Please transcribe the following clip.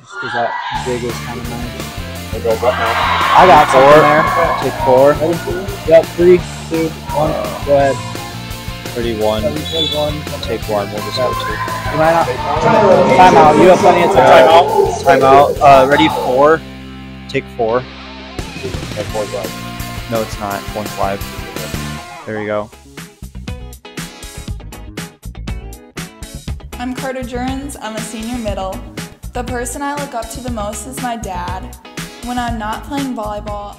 just because that big was kind of nice. We'll what now? I got Four. four there. Take four. Yep, three, two, one. Go ahead. 31. Seven, take one. Take one. We'll just go two. You might not. Time out. You have plenty of time. Uh, Timeout. Uh, ready four. Take four. Okay, four's right. No, it's not. One's live. There you go. I'm Carter Jurns. I'm a senior middle. The person I look up to the most is my dad. When I'm not playing volleyball,